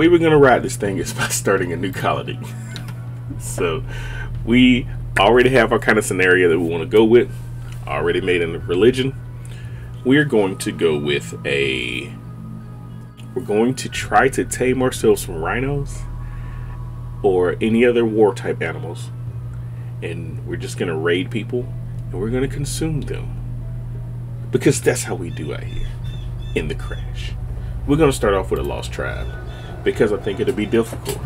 Way we're gonna ride this thing is by starting a new colony. so we already have our kind of scenario that we want to go with. Already made a religion. We're going to go with a. We're going to try to tame ourselves from rhinos or any other war type animals, and we're just gonna raid people and we're gonna consume them because that's how we do out here in the crash. We're gonna start off with a lost tribe because I think it'll be difficult.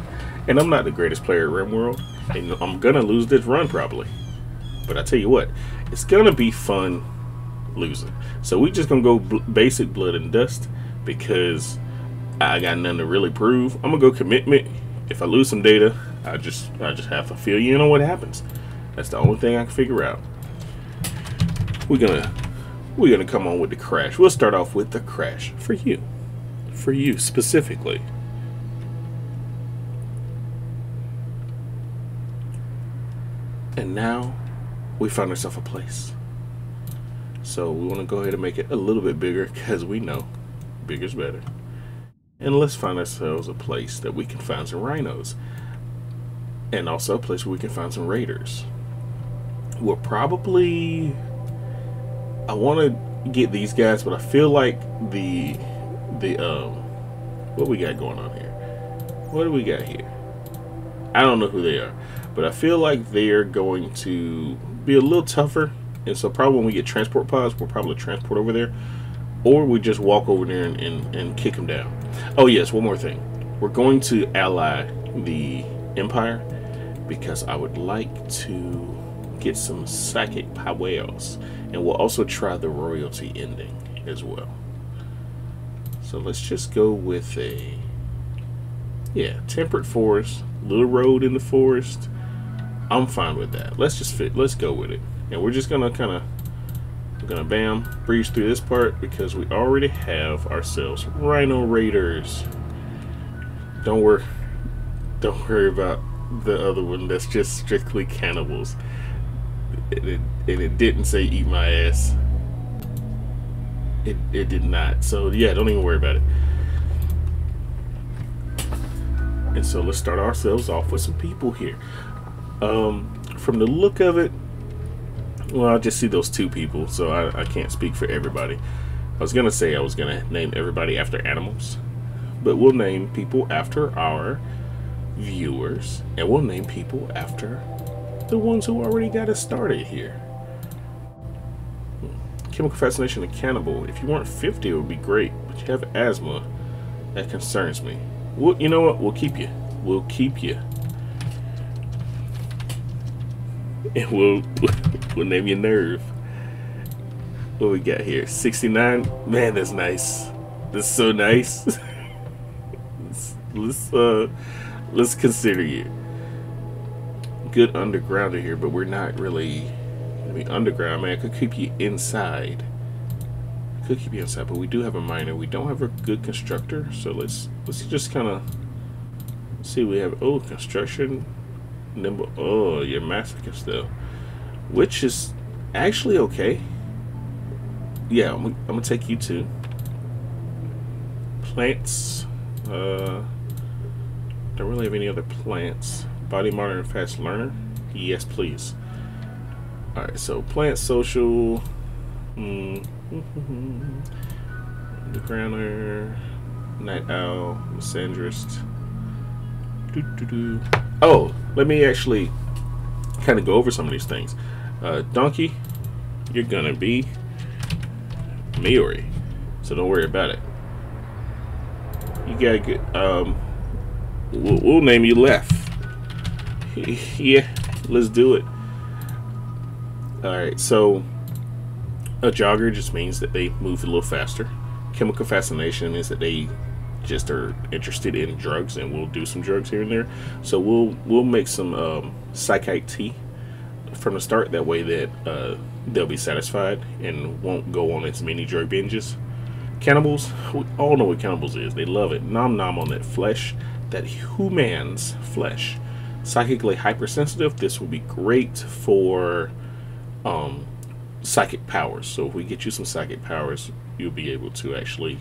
And I'm not the greatest player at RimWorld, and I'm gonna lose this run probably. But I tell you what, it's gonna be fun losing. So we just gonna go bl basic blood and dust because I got nothing to really prove. I'm gonna go commitment. If I lose some data, I just I just have to feel you know what happens. That's the only thing I can figure out. We're gonna we're gonna come on with the crash. We'll start off with the crash for you, for you specifically. And now we found ourselves a place. So we want to go ahead and make it a little bit bigger because we know bigger's better. And let's find ourselves a place that we can find some rhinos. And also a place where we can find some raiders. We'll probably I want to get these guys, but I feel like the the um what we got going on here. What do we got here? I don't know who they are, but I feel like they're going to be a little tougher. And so probably when we get transport pods, we'll probably transport over there, or we just walk over there and, and, and kick them down. Oh yes, one more thing. We're going to ally the Empire because I would like to get some psychic powers and we'll also try the royalty ending as well. So let's just go with a, yeah, temperate forest, little road in the forest. I'm fine with that. Let's just fit, let's go with it. And we're just gonna kind of, we're gonna bam, breeze through this part because we already have ourselves Rhino Raiders. Don't worry, don't worry about the other one that's just strictly cannibals and it, and it didn't say eat my ass. It, it did not. So yeah, don't even worry about it. And so let's start ourselves off with some people here. Um, from the look of it, well, I just see those two people, so I, I can't speak for everybody. I was gonna say I was gonna name everybody after animals, but we'll name people after our viewers, and we'll name people after the ones who already got us started here. Chemical fascination and cannibal. If you weren't 50, it would be great, but you have asthma. That concerns me. Well, you know what? We'll keep you. We'll keep you. And we'll, we'll name you Nerve. What we got here? 69? Man, that's nice. That's so nice. let's, let's, uh, let's consider you good undergrounder here, but we're not really gonna be underground. Man, I could keep you inside. Could keep you inside, but we do have a miner. We don't have a good constructor, so let's let's just kind of see. We have oh construction, nimble. Oh, your masochist though, which is actually okay. Yeah, I'm, I'm gonna take you to plants. Uh, don't really have any other plants. Body modder and fast learner? Yes, please. Alright, so plant social. Mm, the grounder. Night owl. Misandrist. Doo -doo -doo. Oh, let me actually kind of go over some of these things. Uh, donkey, you're gonna be Mayuri, so don't worry about it. You gotta get, um, we'll, we'll name you Left. yeah, let's do it. Alright, so a jogger just means that they move a little faster. Chemical fascination means that they just are interested in drugs and we'll do some drugs here and there. So we'll we'll make some um, psychite tea from the start. That way that uh, they'll be satisfied and won't go on as many drug binges. Cannibals, we all know what cannibals is. They love it. Nom nom on that flesh, that human's flesh psychically hypersensitive, this will be great for um, psychic powers. So if we get you some psychic powers, you'll be able to actually,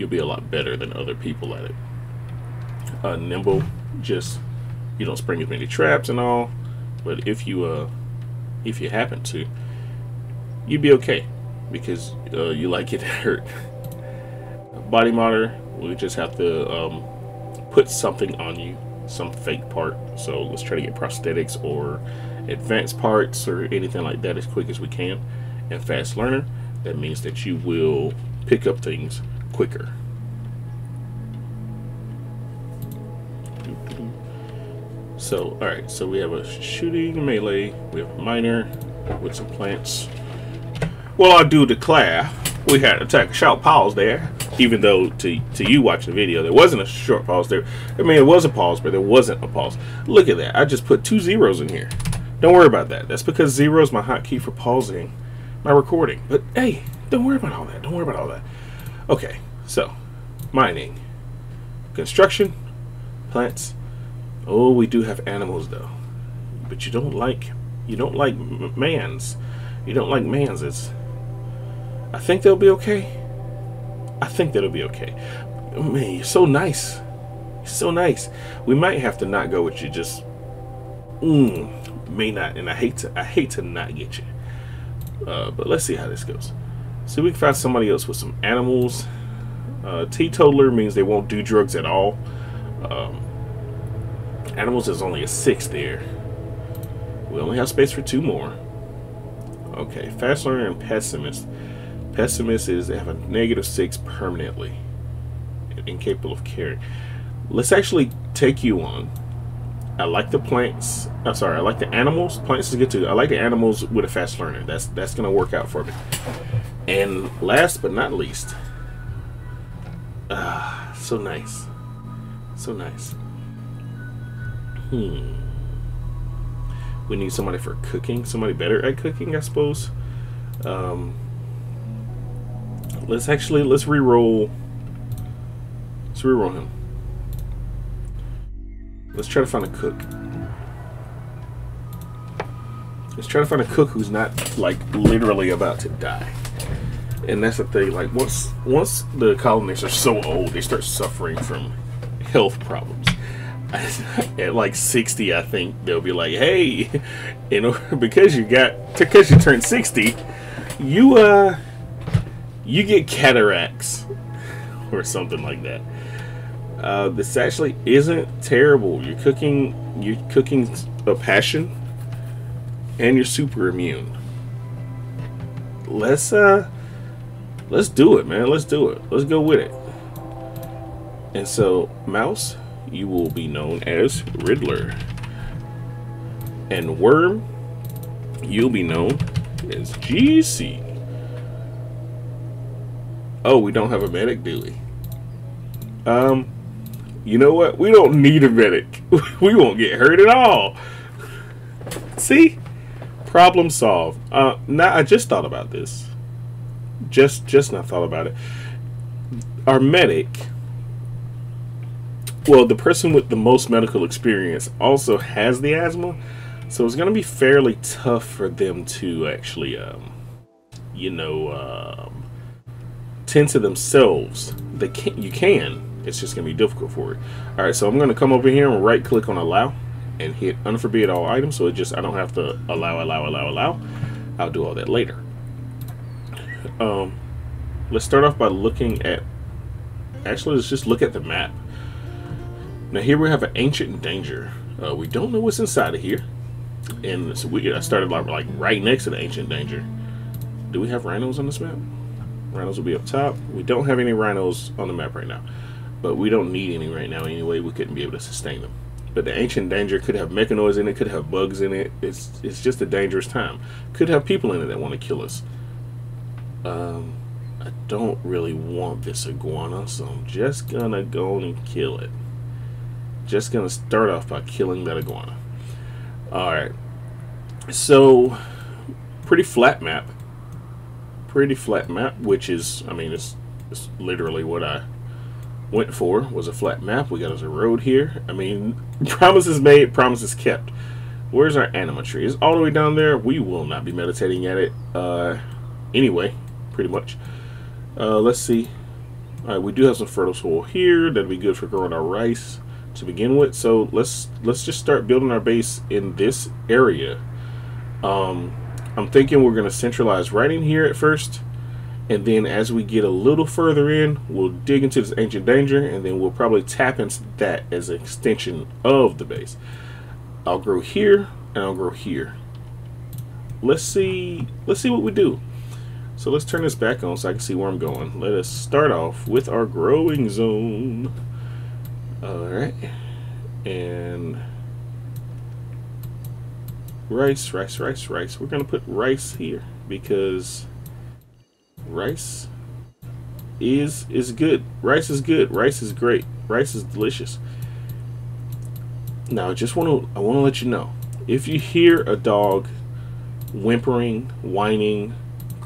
you'll be a lot better than other people at it. uh, nimble. Just you don't spring as many traps and all. But if you uh, if you happen to, you'd be okay because uh, you like it hurt. Body modder, we just have to um, put something on you, some fake part. So let's try to get prosthetics or advanced parts or anything like that as quick as we can. And fast learner, that means that you will pick up things quicker. So, alright, so we have a shooting melee, we have a miner with some plants. Well, I do declare we had a short pause there, even though to, to you watching the video, there wasn't a short pause there. I mean, it was a pause, but there wasn't a pause. Look at that. I just put two zeros in here. Don't worry about that. That's because zero is my hotkey for pausing my recording. But hey, don't worry about all that. Don't worry about all that. Okay, so mining, construction, plants. Oh, we do have animals though, but you don't like you don't like mans. You don't like mans. I think they'll be okay. I think that'll be okay. Man, you're so nice. You're so nice. We might have to not go with you. Just. Mm, may not, and I hate to I hate to not get you. Uh, but let's see how this goes. See, we can find somebody else with some animals. Uh, teetotaler means they won't do drugs at all. Um, animals is only a six there. We only have space for two more. Okay, fast learner and pessimist. Pessimist is they have a negative six permanently. Incapable of caring. Let's actually take you on I like the plants. I'm sorry, I like the animals. Plants is good too. I like the animals with a fast learner. That's that's gonna work out for me. And last but not least, ah, so nice, so nice. Hmm. We need somebody for cooking. Somebody better at cooking, I suppose. Um. Let's actually let's re-roll. Let's re-roll him. Let's try to find a cook. Let's try to find a cook who's not like literally about to die. And that's the thing. Like once once the colonists are so old, they start suffering from health problems. At like 60, I think they'll be like, "Hey, you know, because you got because you turned 60, you uh, you get cataracts or something like that." Uh, this actually isn't terrible. You're cooking, you're cooking a passion, and you're super immune. Let's uh, let's do it, man. Let's do it. Let's go with it. And so, Mouse, you will be known as Riddler, and Worm, you'll be known as GC. Oh, we don't have a medic, do we? Um, you know what? We don't need a medic. we won't get hurt at all. See? Problem solved. Uh, now I just thought about this. Just, just not thought about it. Our medic, well, the person with the most medical experience also has the asthma, so it's going to be fairly tough for them to actually, um, you know, um, tend to themselves. They can You can, it's just going to be difficult for it. All right, so I'm going to come over here and right click on allow and hit unforbid all items. So it just, I don't have to allow, allow, allow, allow. I'll do all that later. Um, let's start off by looking at, actually, let's just look at the map. Now here we have an ancient danger. Uh, we don't know what's inside of here. And so we I started like, like right next to the ancient danger. Do we have rhinos on this map? Rhinos will be up top. We don't have any rhinos on the map right now. But we don't need any right now anyway. We couldn't be able to sustain them. But the ancient danger could have mechanoids in it, could have bugs in it. It's it's just a dangerous time. Could have people in it that want to kill us. Um, I don't really want this iguana, so I'm just gonna go and kill it. Just gonna start off by killing that iguana. Alright. So, pretty flat map. Pretty flat map, which is, I mean, it's, it's literally what I went for was a flat map. We got us a road here. I mean, promises made, promises kept. Where's our anima tree? It's all the way down there. We will not be meditating at it uh, anyway, pretty much. Uh, let's see. All right, we do have some fertile soil here. That'd be good for growing our rice. to begin with. So let's let's just start building our base in this area. Um, I'm thinking we're gonna centralize right in here at first, and then as we get a little further in, we'll dig into this ancient danger, and then we'll probably tap into that as an extension of the base. I'll grow here and I'll grow here. Let's see. Let's see what we do. So let's turn this back on so I can see where I'm going. Let us start off with our growing zone. Alright. And rice, rice, rice, rice. We're going to put rice here because rice is is good. Rice is good. Rice is great. Rice is delicious. Now, I just want to I want to let you know if you hear a dog whimpering, whining,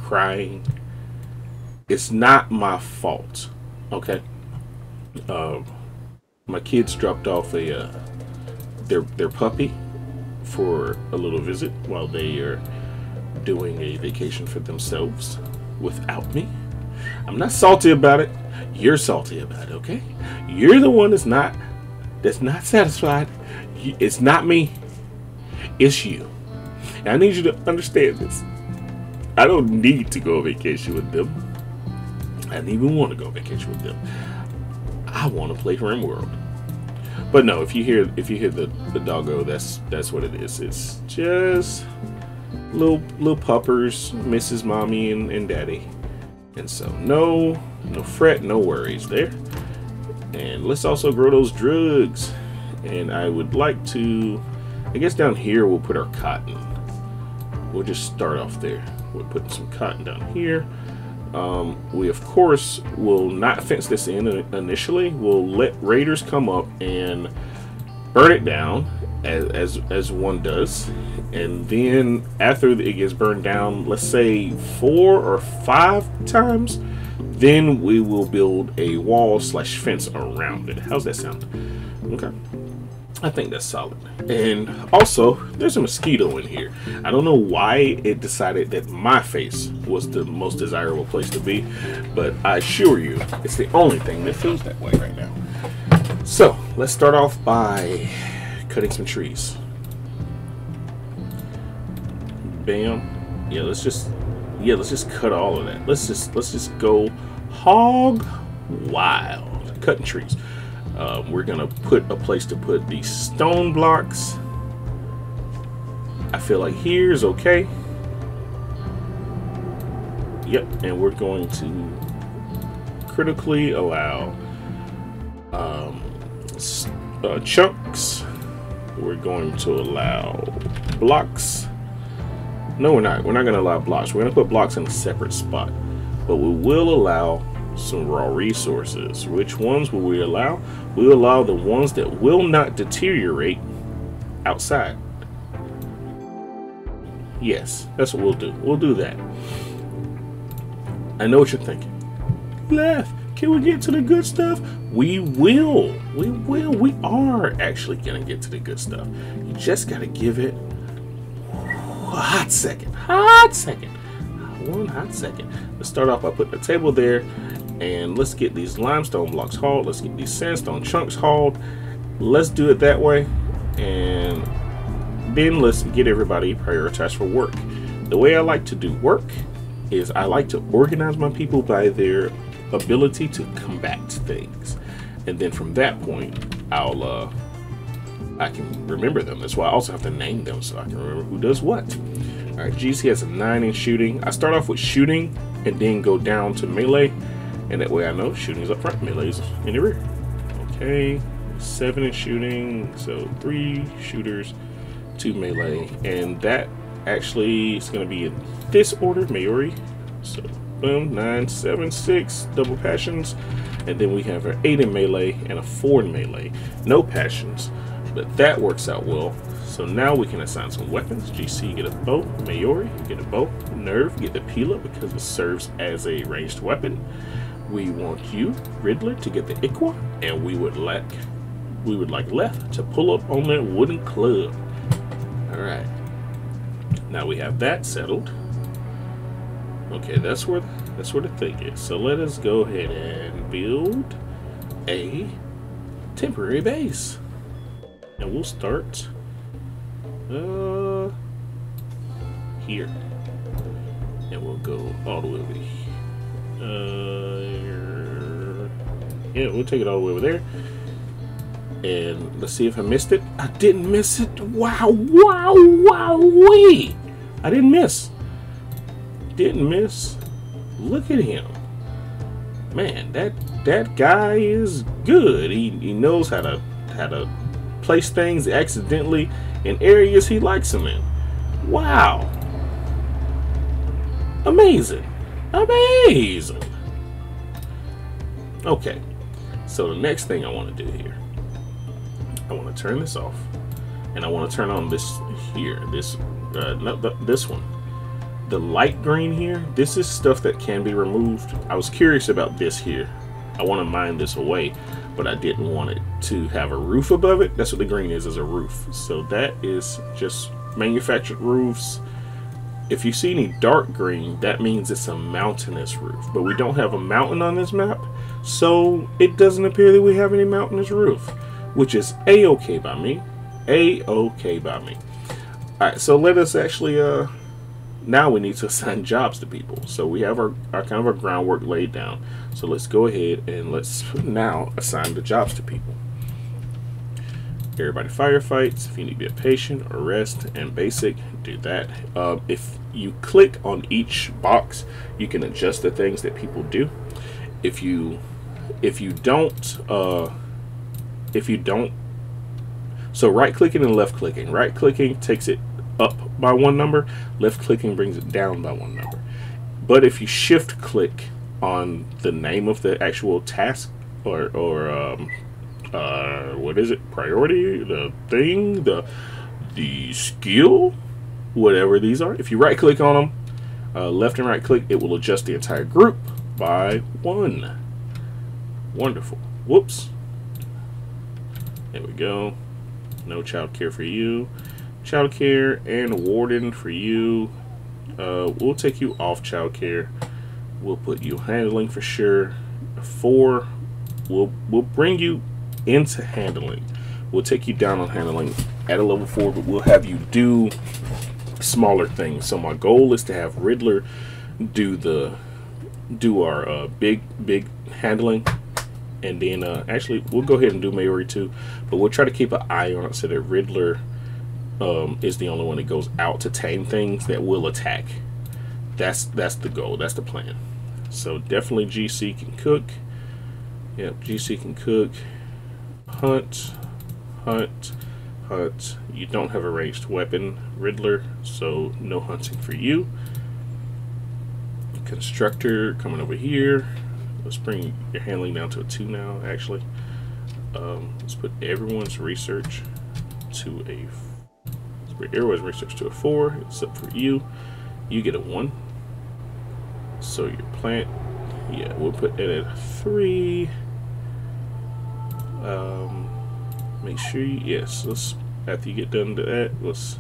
crying. It's not my fault. Okay. Um, my kids dropped off a uh, their their puppy for a little visit while they are doing a vacation for themselves without me. I'm not salty about it. You're salty about it, okay? You're the one that's not that's not satisfied. It's not me. It's you. And I need you to understand this. I don't need to go on vacation with them. I don't even want to go on vacation with them. I want to play RimWorld. But no, if you hear if you hear the, the doggo, that's that's what it is. It's just little little puppers, Mrs. Mommy and, and Daddy. And so no no fret, no worries there. And let's also grow those drugs. And I would like to I guess down here we'll put our cotton. We'll just start off there. We're putting some cotton down here. Um, we, of course, will not fence this in initially. We'll let raiders come up and burn it down, as, as, as one does. And then after it gets burned down, let's say four or five times, then we will build a wall slash fence around it. How's that sound? Okay. I think that's solid. And also, there's a mosquito in here. I don't know why it decided that my face was the most desirable place to be, but I assure you, it's the only thing that feels that way right now. So, let's start off by cutting some trees. Bam. Yeah, let's just yeah, let's just cut all of that. Let's just let's just go hog wild cutting trees. Um, we're gonna put a place to put these stone blocks. I feel like here is okay. Yep, and we're going to critically allow um, uh, chunks. We're going to allow blocks. No, we're not. We're not going to allow blocks. We're going to put blocks in a separate spot. But we will allow some raw resources. Which ones will we allow? We will allow the ones that will not deteriorate outside. Yes, that's what we'll do. We'll do that. I know what you're thinking. Left, can we get to the good stuff? We will. We will. We are actually going to get to the good stuff. You just got to give it a hot second. Hot second. One hot second. Let's start off by putting a table there and let's get these limestone blocks hauled. Let's get these sandstone chunks hauled. Let's do it that way. And then let's get everybody prioritized for work. The way I like to do work is I like to organize my people by their ability to combat things. And then from that point I'll uh, I can remember them that's why I also have to name them so I can remember who does what. All right GC has a 9 in shooting. I start off with shooting and then go down to melee and that way I know shooting's up front, melee's in the rear. Okay, seven in shooting, so three shooters, two melee. And that actually is gonna be in this order, Mayuri. So boom, nine, seven, six, double passions. And then we have our eight in melee and a four in melee. No passions, but that works out well. So now we can assign some weapons. GC get a bow, Mayuri get a bow, Nerve get the Pila because it serves as a ranged weapon we want you, Riddler, to get the ikwa, and we would like we would like Left to pull up on that wooden club. Alright. Now we have that settled. Okay, that's where that's where the thing is. So let us go ahead and build a temporary base. And we'll start uh, here. And we'll go all the way over here. Uh, yeah, we'll take it all the way over there. And let's see if I missed it. I didn't miss it. Wow, wow, wow, wee. I didn't miss. Didn't miss. Look at him. Man, that that guy is good. He, he knows how to how to place things accidentally in areas he likes them in. Wow. Amazing. Amazing. Okay. So the next thing I want to do here, I want to turn this off, and I want to turn on this here, this, uh, not this one, the light green here. This is stuff that can be removed. I was curious about this here. I want to mine this away, but I didn't want it to have a roof above it. That's what the green is, is a roof. So that is just manufactured roofs. If you see any dark green, that means it's a mountainous roof. But we don't have a mountain on this map, so it doesn't appear that we have any mountainous roof, which is a-okay by me. A-okay by me. Alright, so let us actually, uh, now we need to assign jobs to people. So we have our, our kind of our groundwork laid down. So let's go ahead and let's now assign the jobs to people. Everybody firefights. If you need to be a patient or rest and basic, do that. Uh, if you click on each box, you can adjust the things that people do. If you if you don't uh, if you don't so right clicking and left clicking. Right clicking takes it up by one number. Left clicking brings it down by one number. But if you shift click on the name of the actual task or or um, uh, what is it? Priority, the thing, the the skill, whatever these are. If you right click on them, uh, left and right click, it will adjust the entire group by one. Wonderful. Whoops. There we go. No child care for you. Child care and warden for you. Uh, we'll take you off child care. We'll put you handling for sure. Four. We'll we'll bring you into handling. We'll take you down on handling at a level 4, but we'll have you do smaller things. So my goal is to have Riddler do the do our uh, big big handling. And then uh, actually we'll go ahead and do Mayuri too but we'll try to keep an eye on it so that Riddler um, is the only one that goes out to tame things that will attack. That's that's the goal. That's the plan. So definitely GC can cook. Yep GC can cook hunt, hunt, hunt. You don't have a ranged weapon, Riddler, so no hunting for you. Constructor coming over here. Let's bring your handling down to a 2 now, actually. Um, let's put everyone's research to a... Let's everyone's research to a 4, except for you. You get a 1. So your plant, yeah, we'll put it at a 3 make sure you, yes let's after you get done to that let's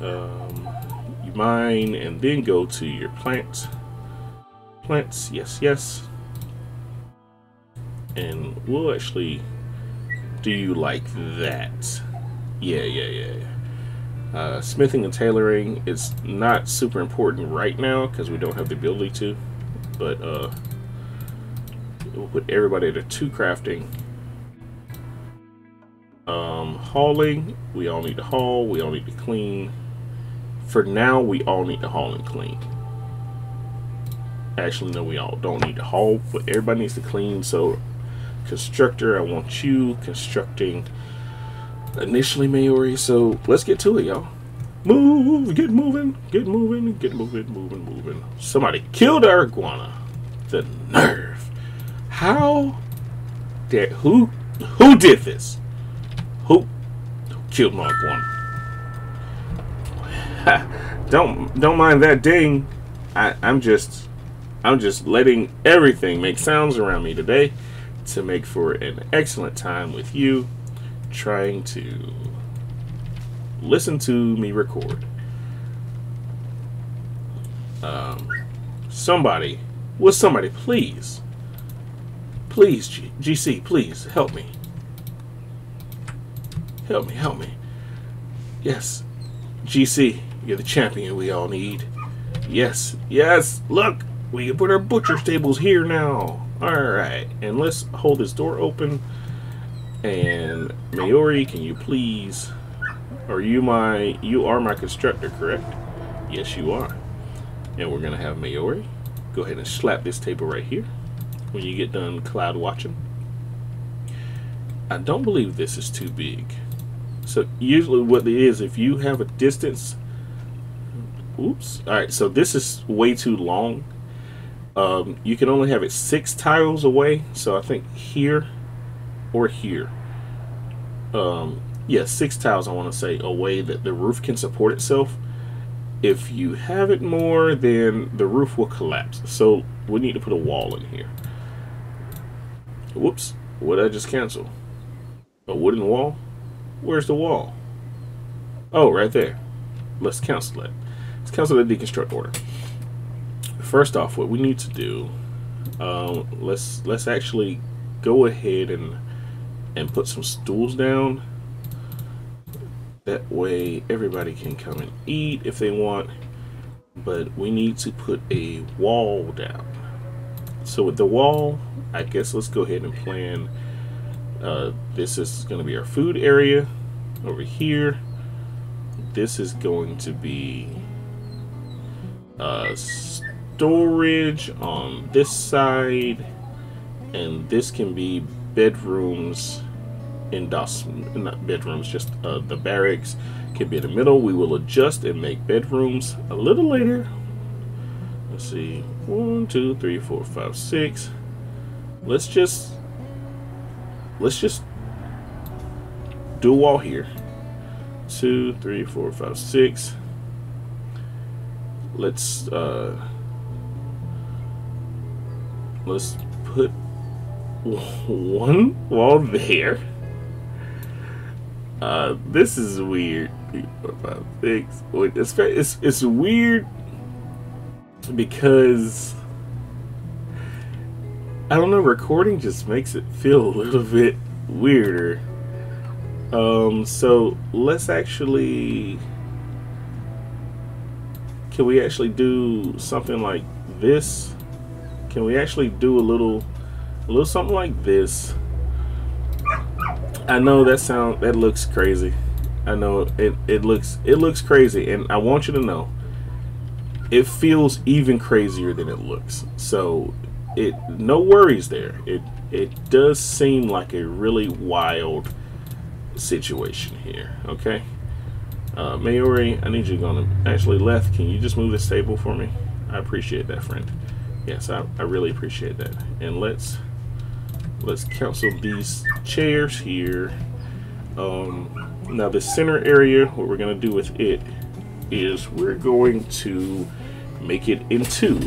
um, you mine and then go to your plants. Plants yes yes. And we'll actually do you like that. Yeah yeah yeah uh, smithing and tailoring is not super important right now because we don't have the ability to but uh, We'll put everybody to two crafting. Um, hauling, we all need to haul, we all need to clean. For now, we all need to haul and clean. Actually, no, we all don't need to haul, but everybody needs to clean. So, constructor, I want you constructing initially Mayuri. So, let's get to it, y'all. Move, get moving, get moving, get moving, moving, moving. Somebody killed our iguana. The nerve. How did who who did this? Who, killed my iguana? don't don't mind that ding. I, I'm just I'm just letting everything make sounds around me today to make for an excellent time with you, trying to listen to me record. Um, somebody, will somebody please please, G GC, please help me. Help me, help me. Yes, GC, you're the champion we all need. Yes, yes, look, we can put our butcher stables here now. Alright, and let's hold this door open. And Mayuri, can you please, are you my, you are my constructor, correct? Yes, you are. And we're gonna have Mayuri go ahead and slap this table right here when you get done cloud watching. I don't believe this is too big. So usually what it is, if you have a distance, oops. All right, so this is way too long. Um, you can only have it six tiles away. So I think here or here. Um, yeah, six tiles I want to say away that the roof can support itself. If you have it more, then the roof will collapse. So we need to put a wall in here. Whoops, what did I just cancel? A wooden wall? Where's the wall? Oh, right there. Let's cancel it. Let's cancel the deconstruct order. First off, what we need to do, um, let's let's actually go ahead and and put some stools down. That way, everybody can come and eat if they want. But we need to put a wall down. So with the wall, I guess let's go ahead and plan uh, this is going to be our food area over here. This is going to be uh, storage on this side. And this can be bedrooms in Das, not bedrooms, just uh, the barracks can be in the middle. We will adjust and make bedrooms a little later. Let's see, one, two, three, four, five, six. Let's just let's just do a wall here. Two, three, four, five, six. Let's uh, let's put one wall there. Uh, this is weird. Three, four, five, six. It's it's it's weird because I don't know, recording just makes it feel a little bit weirder. Um, so let's actually, can we actually do something like this? Can we actually do a little, a little something like this? I know that sound, that looks crazy. I know it, it looks, it looks crazy. And I want you to know, it feels even crazier than it looks. So it no worries there. It it does seem like a really wild situation here. Okay, uh, Mayuri, I need you to go actually left. Can you just move this table for me? I appreciate that, friend. Yes, I, I really appreciate that. And let's let's cancel these chairs here. Um, now the center area, what we're gonna do with it is we're going to make it into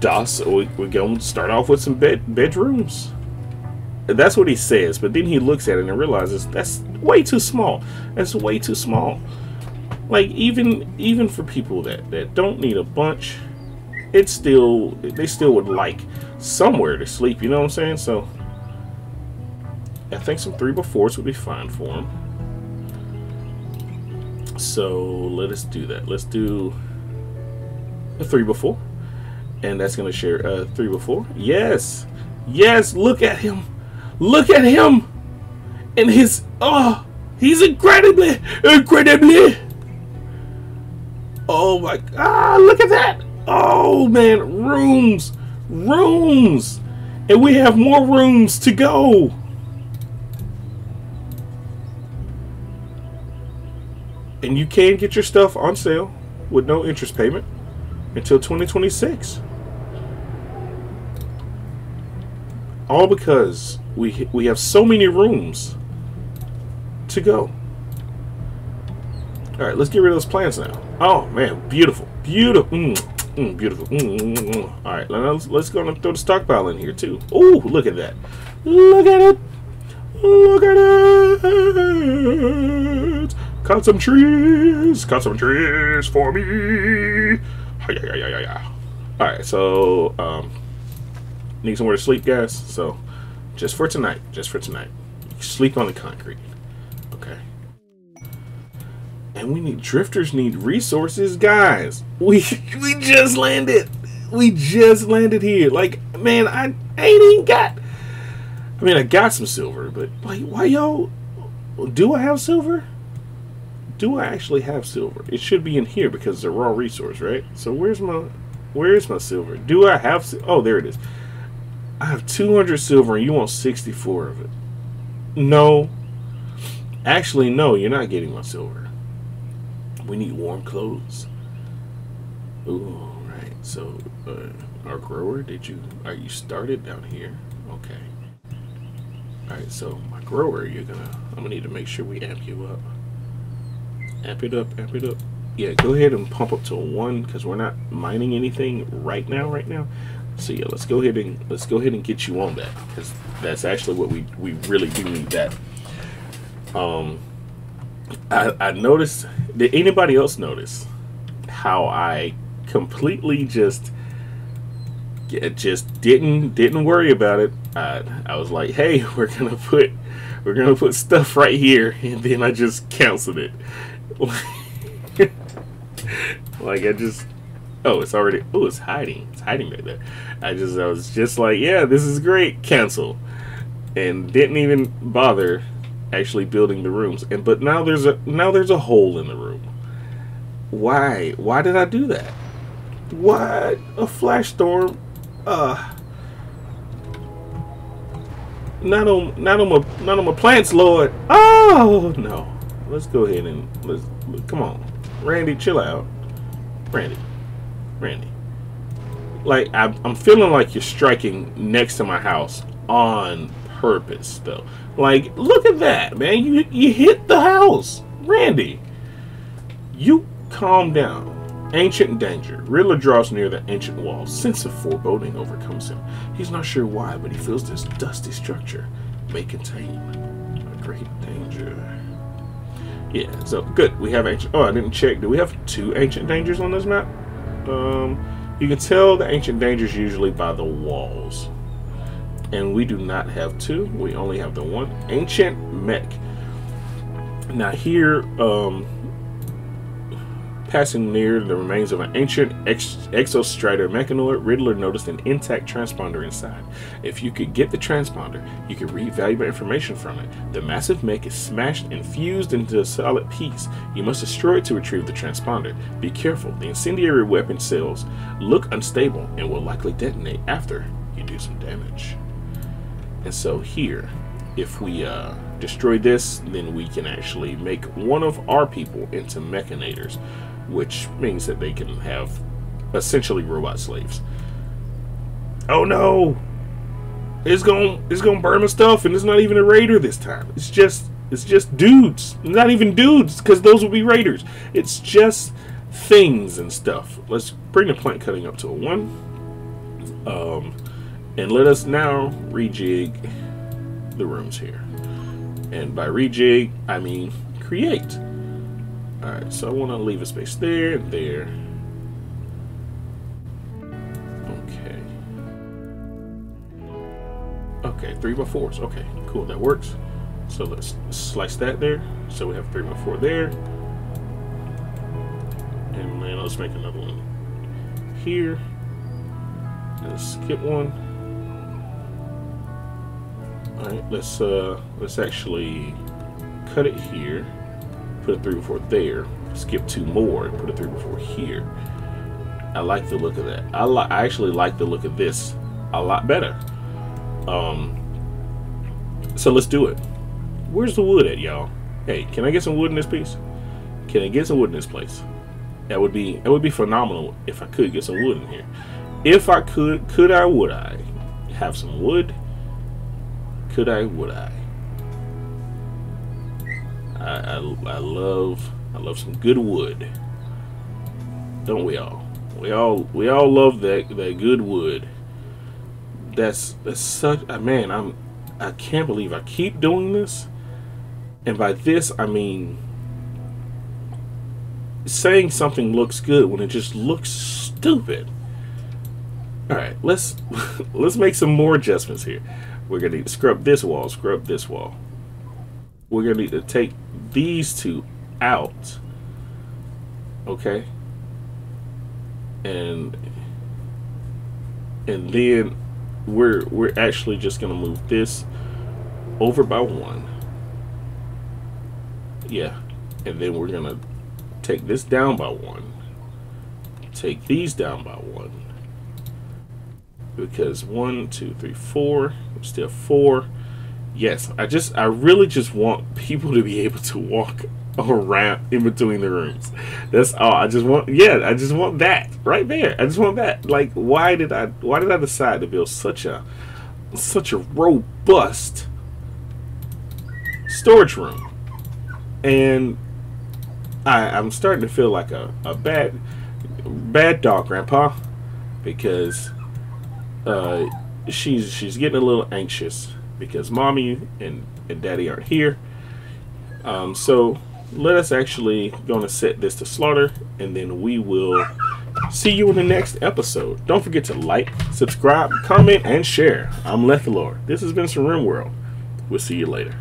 Das, we, we're going to start off with some bed bedrooms. That's what he says, but then he looks at it and realizes that's way too small. That's way too small. Like even even for people that that don't need a bunch, it's still they still would like somewhere to sleep. You know what I'm saying? So I think some three by fours would be fine for him. So let us do that. Let's do a three before and that's going to share uh, three before. Yes, yes. Look at him. Look at him. And his oh, he's incredibly, incredibly. Oh my God! Ah, look at that. Oh man, rooms, rooms, and we have more rooms to go. And you can get your stuff on sale with no interest payment until 2026. All because we we have so many rooms to go. All right, let's get rid of those plants now. Oh man, beautiful, beautiful, mm, mm, beautiful. Mm, mm, mm, mm. All right, let's let's go and throw the stockpile in here too. Oh, look at that! Look at it! Look at it! Cut some trees! Cut some trees for me! All right, so um, need somewhere to sleep, guys. So, just for tonight, just for tonight, sleep on the concrete. Okay. And we need drifters need resources, guys. We we just landed. We just landed here. Like, man, I ain't even got. I mean, I got some silver, but like, why y'all? Do I have silver? Do I actually have silver? It should be in here because it's a raw resource, right? So where's my, where is my silver? Do I have? Oh, there it is. I have 200 silver, and you want 64 of it. No. Actually, no. You're not getting my silver. We need warm clothes. Ooh, right. So, uh, our grower, did you? Are you started down here? Okay. All right. So, my grower, you're gonna. I'm gonna need to make sure we amp you up. Amp it up. Amp it up. Yeah. Go ahead and pump up to one because we're not mining anything right now. Right now. So yeah, let's go ahead and let's go ahead and get you on that because that's actually what we we really do need that. Um, I, I noticed. Did anybody else notice how I completely just just didn't didn't worry about it? I I was like, hey, we're gonna put we're gonna put stuff right here, and then I just canceled it. like I just oh, it's already oh, it's hiding, it's hiding right there. I just I was just like, yeah, this is great, cancel, and didn't even bother actually building the rooms. And but now there's a now there's a hole in the room. Why? Why did I do that? What? A flash storm? Uh. Not on, not on my, not on my plants, Lord. Oh no! Let's go ahead and let's come on, Randy, chill out, Randy, Randy. Like I'm feeling like you're striking next to my house on purpose, though. Like, look at that, man. You you hit the house. Randy. You calm down. Ancient danger. Riddler draws near the ancient wall. Sense of foreboding overcomes him. He's not sure why, but he feels this dusty structure may contain a great danger. Yeah, so good. We have ancient. Oh, I didn't check. Do we have two ancient dangers on this map? Um, you can tell the ancient dangers usually by the walls and we do not have two. We only have the one ancient mech. Now here, um, passing near the remains of an ancient ex exostrider mechanoid, Riddler noticed an intact transponder inside. If you could get the transponder, you could read valuable information from it. The massive mech is smashed and fused into a solid piece. You must destroy it to retrieve the transponder. Be careful, the incendiary weapon cells look unstable and will likely detonate after you do some damage. And so here, if we uh, destroy this, then we can actually make one of our people into mechanators, which means that they can have essentially robot slaves. Oh no! It's gonna it's gonna burn my stuff, and it's not even a raider this time. It's just it's just dudes, not even dudes, because those would be raiders. It's just things and stuff. Let's bring the plant cutting up to a one. Um, and let us now rejig the rooms here. And by rejig, I mean create. Alright, so I want to leave a space there and there. Okay. Okay, three by fours. Okay, cool, that works. So let's slice that there. So we have three by four there. And then let's make another one here. Let's skip one. Alright, let's uh let's actually cut it here, put a three before there, skip two more, and put a three before here. I like the look of that. I like I actually like the look of this a lot better. Um so let's do it. Where's the wood at, y'all? Hey, can I get some wood in this piece? Can I get some wood in this place? That would be that would be phenomenal if I could get some wood in here. If I could, could I, would I have some wood? Could I? Would I? I, I, love I love some good wood. Don't we all? We all we all love that that good wood. That's that's such a man. I'm I can't believe I keep doing this. And by this I mean saying something looks good when it just looks stupid. All right, let's let's make some more adjustments here. We're gonna scrub this wall, scrub this wall. We're gonna need to take these two out. Okay. And and then we're we're actually just gonna move this over by one. Yeah. And then we're gonna take this down by one. Take these down by one. Because one, two, three, four, still four. Yes, I just I really just want people to be able to walk around in between the rooms. That's all. I just want yeah, I just want that right there. I just want that. Like why did I why did I decide to build such a such a robust storage room? And I, I'm starting to feel like a, a bad bad dog grandpa because uh, she's she's getting a little anxious because mommy and, and daddy aren't here. Um, so let us actually going to set this to slaughter and then we will see you in the next episode. Don't forget to like, subscribe, comment, and share. I'm Lethalor. This has been Rimworld. We'll see you later.